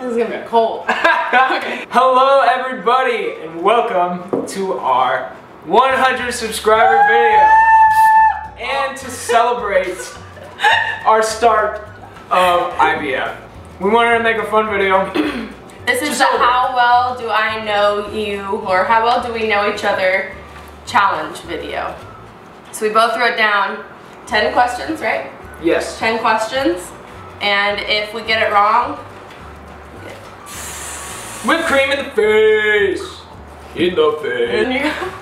This is gonna be cold. Hello everybody and welcome to our 100 subscriber video. And to celebrate our start of IVF, we wanted to make a fun video. This is the how well do I know you or how well do we know each other challenge video. So we both wrote down 10 questions, right? Yes. 10 questions. And if we get it wrong, Whipped cream in the face. In the face.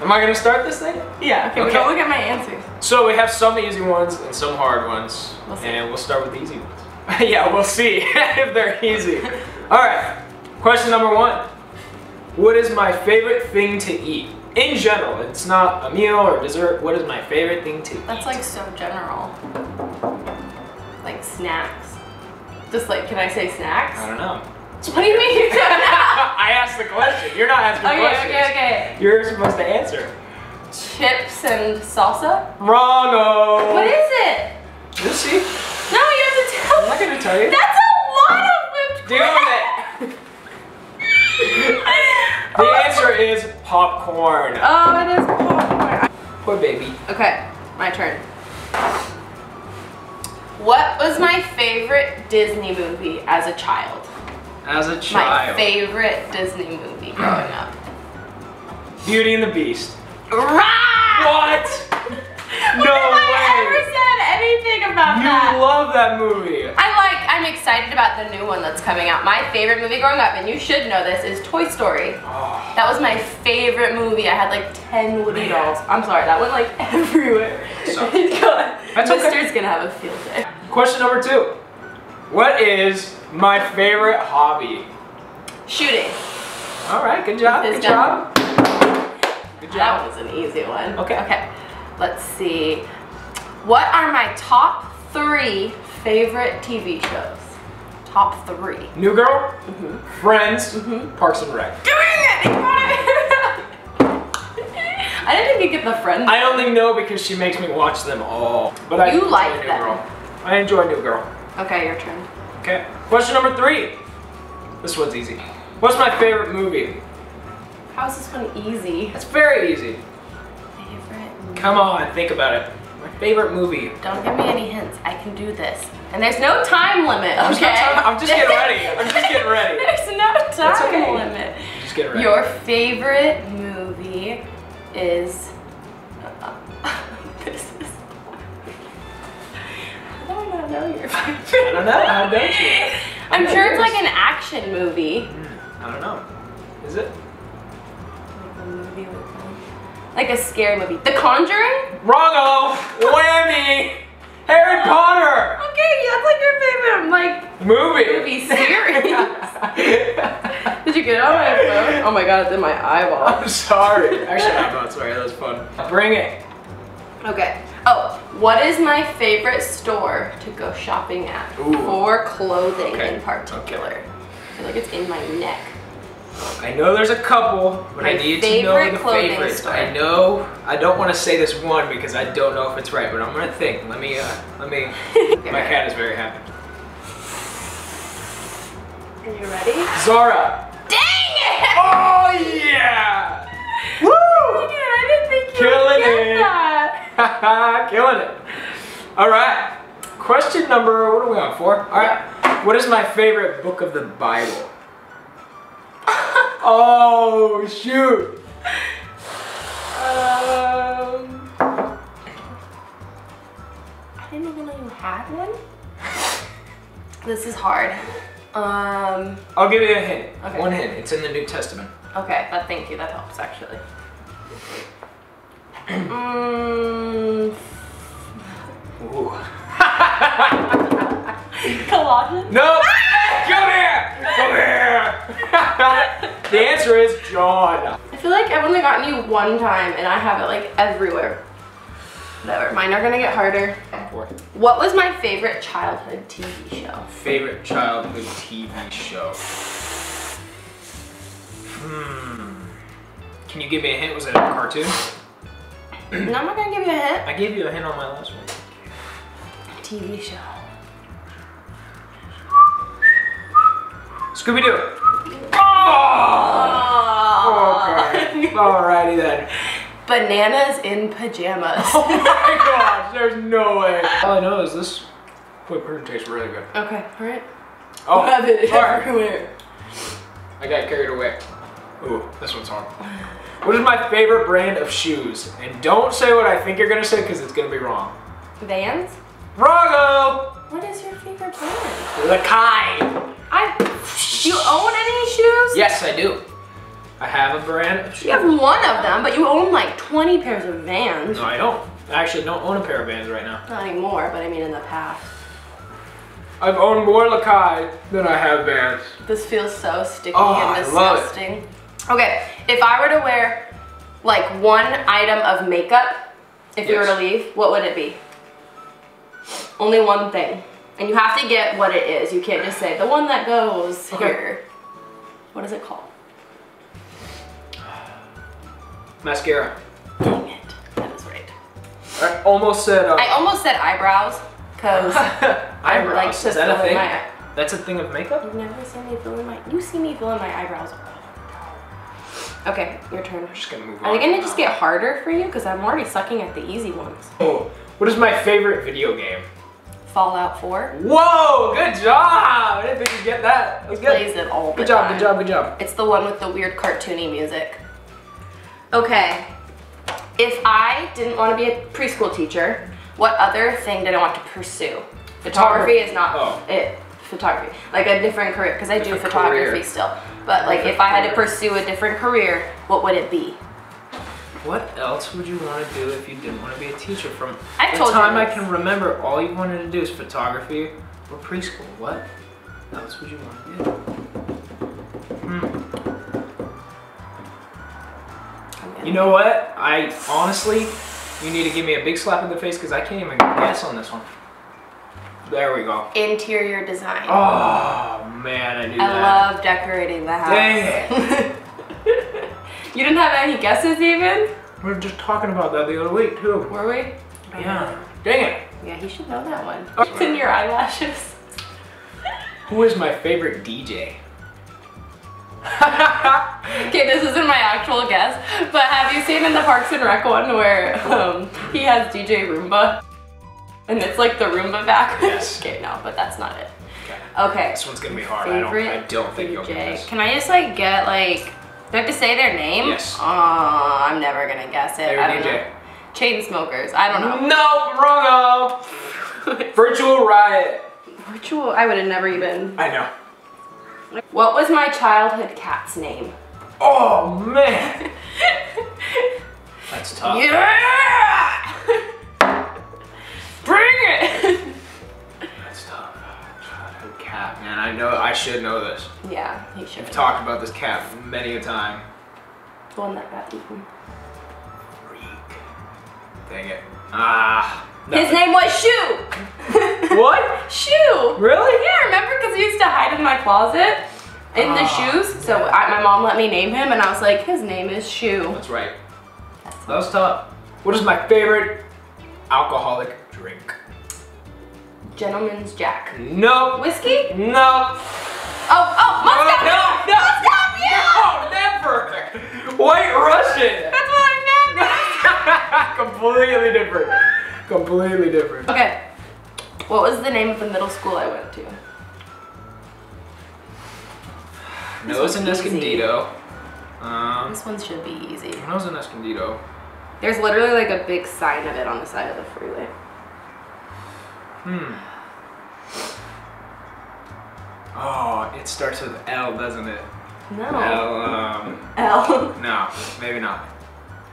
Am I gonna start this thing? yeah, okay, Okay. don't look at my answers. So we have some easy ones and some hard ones. We'll. And we'll start with the easy ones. yeah, we'll see if they're easy. Alright, question number one. What is my favorite thing to eat? In general, it's not a meal or dessert. What is my favorite thing to eat? That's like so general. Like snacks. Just like, can I say snacks? I don't know. What do you mean you don't know? I asked the question. You're not asking Okay, questions. okay, okay. okay. You're supposed to answer. Chips and salsa? Wrong. What is it? You'll see. No, you have to tell me. I'm not gonna tell you. That's a lot of whipped Deal cream. with it. The answer is popcorn. Oh, it is popcorn. Poor baby. Okay, my turn. What was my favorite Disney movie as a child? As a child. My favorite Disney movie growing up. Beauty and the Beast. Right! What? No way. ever said anything about You that? love that movie. I like, I'm excited about the new one that's coming out. My favorite movie growing up, and you should know this, is Toy Story. Oh, That was my favorite movie. I had like 10 Woody dolls. I'm sorry, that went like everywhere. So- God. That's okay. Mister's gonna have a field day. Question number two. What is my favorite hobby? Shooting. All right, good job. Good job. Good That job. was an easy one. Okay. Okay. Let's see. What are my top three favorite TV shows? Top three. New Girl, Mhm. Friends, Mhm. Parks and Rec. Dang it! You! I didn't even get the friends. I only know because she makes me watch them all. But I You like New them. Girl. I enjoy New Girl. Okay, your turn. Okay. Question number three. This one's easy. What's my favorite movie? How's this one easy? It's very easy. Favorite movie. Come on, think about it. My favorite movie. Don't give me any hints. I can do this. And there's no time limit, okay? time- I'm just getting ready. I'm just getting ready. there's no time okay. limit. Just get ready. Your favorite movie is. Know, your favorite. I don't know. How don't you? I'm know sure it's yours. like an action movie. Hmm, I don't know. Is it? Like a movie with like a scary movie. The Conjuring? Wrongo! Whammy! Harry Potter! Okay, that's like your favorite. I'm like, Movie! movie series. Did you get it on my phone? Oh my god, it's in my eyeball. I'm sorry. Actually, I'm not sorry. That was fun. Bring it. Okay. Oh, what is my favorite store to go shopping at Ooh. for clothing Okay, in particular? I feel like it's in my neck. I know there's a couple, but I My need to know favorite the clothing favorites. store. I know. I don't want to say this one because I don't know if it's right, but I'm gonna think. Let me. Uh, let me. My cat is very happy. Are you ready? Zara. Dang it! Oh yeah! Killing it. All right. Question number. What are we on for? All right. What is my favorite book of the Bible? Oh shoot. Um, I didn't even know you had one. This is hard. Um, I'll give you a hint. Okay. One hint. It's in the New Testament. okay, that thank you. That helps actually. Mm, Ooh. Colossians. No! Come here! Come here! the answer is John. I feel like I've only gotten you one time, and I have it like everywhere. Whatever. Mine are gonna get harder. What was my favorite childhood TV show? Favorite childhood TV show? Hmm. Can you give me a hint? Was it a cartoon? No, I'm not gonna give you a hint. I gave you a hint on my last one. TV show. Scooby Doo. Oh! oh! Okay. Alrighty then. Bananas in pajamas. Oh my gosh, there's no way. All I know is this whipped cream tastes really good. okay, alright. Oh, have it alright. everywhere. I got carried away. Ooh, this one's hard. What is my favorite brand of shoes? And don't say what I think you're gonna say because it's gonna be wrong. Vans? Wrongo! What is your favorite brand? Lakai. I. Do you own any shoes? Yes, I do. I have a brand of shoes. You have one of them, but you own like 20 pairs of Vans. No, I don't. I actually don't own a pair of Vans right now. Not anymore, but I mean in the past. I've owned more Lakai than I have Vans. This feels so sticky Oh, and I love it. disgusting. Okay, if I were to wear like one item of makeup, if you were to leave, what would it be? Only one thing. And you have to get what it is. You can't just say the one that goes Okay. here. What is it called? Mascara. Dang it. That is right. I almost said. Uh, I almost said eyebrows because I eyebrows. like to Is that a thing? my. That's a thing of makeup? You've never seen me fill in my. You see me fill in my eyebrows. Okay, your turn. I'm just gonna move on. Are they gonna just get harder for you? Because I'm already sucking at the easy ones. Oh, what is my favorite video game? Fallout 4 Whoa, good job! I didn't think you'd get that. That was good. plays it all the Good job, time. good job, good job. It's the one with the weird cartoony music. Okay. If I didn't want to be a preschool teacher, what other thing did I want to pursue? Photography is not Oh. it. Photography, like a different career, because I do photography career. still. But like, if I had to pursue a different career, what would it be? What else would you want to do if you didn't want to be a teacher? From I've the time I can remember, all you wanted to do is photography or preschool. What else would you want to do? Hmm. You know what? I honestly, you need to give me a big slap in the face because I can't even guess on this one. There we go. Interior design. Oh man, I knew that. I that. love decorating the house. Dang it. you didn't have any guesses even? We were just talking about that the other week too. Were we? Yeah. Dang it. Yeah, he should know that one. It's in your eyelashes. Who is my favorite DJ? Okay, this isn't my actual guess, but have you seen in the Parks and Rec one where um, he has DJ Roomba? And it's like the Roomba back? Yes. okay, no, but that's not it. Okay. This one's gonna be hard. I don't. I don't think you'll get this. Can I just like get like, do I have to say their name? Yes. Oh, I'm never gonna guess it. Favorite I don't DJ. know. Chainsmokers. I don't know. No, wrongo. Virtual Riot. Virtual. I would have never even. I know. What was my childhood cat's name? Oh man. That's tough. Yeah! Talked about this cat many a time. The one that got eaten. Freak. Dang it. Ah. His name was Shoe! What? Shoe! Really? Yeah, remember? Because he used to hide in my closet in the Ah, shoes. So I, my mom let me name him, and I was like, his name is Shoe. That's right. That's That was tough. What is my favorite alcoholic drink? Gentleman's Jack. No. Whiskey? No. Oh, oh, Moscow! no, no. Moscow, yeah! No, never. White Russian. That's what I meant! Completely different. Completely different. okay. What was the name of the middle school I went to? No, it was in. Escondido. Um, This one should be easy. when I was in Escondido. There's literally like a big sign of it on the side of the freeway. Hmm. Oh, it starts with L, doesn't it? No. L, um, L. no, maybe not.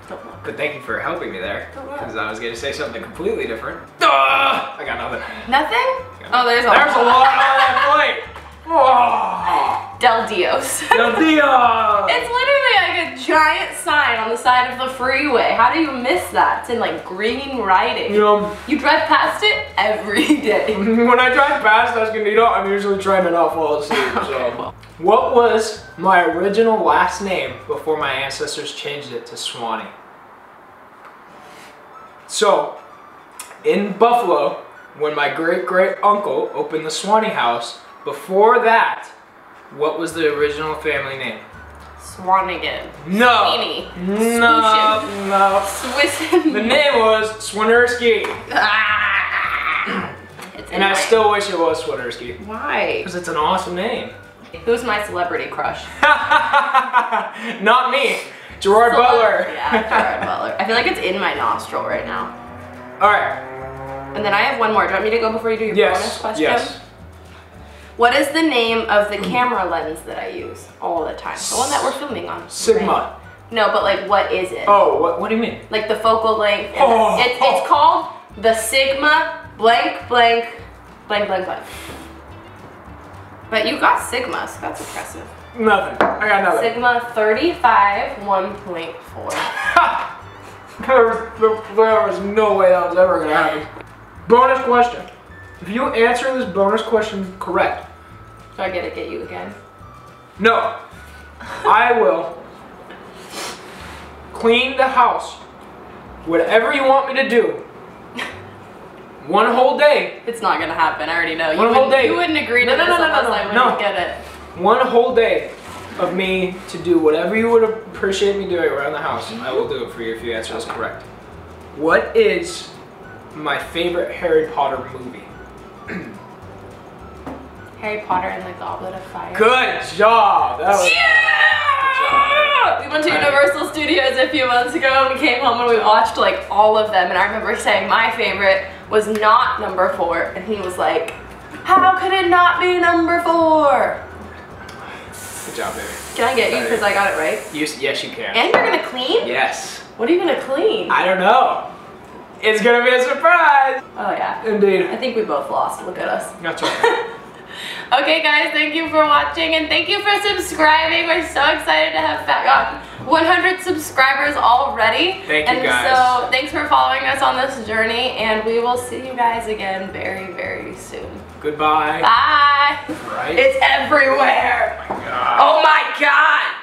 But thank you for helping me there. Because I was going to say something completely different. Ah, I got nothing. Nothing? Oh, there's a There's a lot on that plate. Oh, Del Dios. Del Dios. It's a giant sign on the side of the freeway. How do you miss that? It's in like green writing. You know, You drive past it every day. when I drive past Escondido, I'm usually trying to not fall asleep. So, what was my original last name before my ancestors changed it to Swannie? So, in Buffalo, when my great great uncle opened the Swannie house, before that, What was the original family name? Swanigan. No. Sweeney. No. Swooshin. No. Swiss. The name was Swinerski. Ah. And I still wish it was Swinerski. Why? Because it's an awesome name. Who's my celebrity crush? Not me. Gerard Butler. Yeah, Gerard Butler. I feel like it's in my nostril right now. Alright. And then I have one more. Do you want me to go before you do your bonus Yes. question? Yes. What is the name of the camera lens that I use all the time? The one that we're filming on. Sigma. right? No, but like, what is it? Oh, what, what do you mean? Like the focal length. Oh. It's, it's called the Sigma blank blank blank blank blank. But you got Sigma, so that's impressive. Nothing. I got nothing. Sigma 35 1.4. there, there, there was no way that was ever gonna happen. Bonus question. If you answer this bonus question correct, Do I get to get you again? no, I will clean the house. Whatever you want me to do. One whole day. It's not gonna happen. I already know. You One whole day. You wouldn't agree to No, no, this no, no, no, I no. wouldn't No. get it. One whole day of me to do whatever you would appreciate me doing around the house. I will do it for you if you answer this correct. What is my favorite Harry Potter movie? Harry Potter and the Goblet of Fire. Good job. That was Yeah! We went to. Universal Studios a few months ago and we came home and we watched like all of them and I remember saying my favorite was not number four and he was like, how could it not be number four? good job, baby. Can I get you because I got it right? You, yes, you can. And you're gonna clean? Yes. What are you gonna clean? I don't know. It's gonna be a surprise. Oh yeah. I think we both lost. Look at us. That's right. Okay, guys, thank you for watching and thank you for subscribing. We're so excited to have fa- gotten uh, 100 subscribers already. Thank you, and guys. so, thanks for following us on this journey, and we will see you guys again very, very soon. Goodbye. Bye. Right? It's everywhere. Oh my god. Oh my god.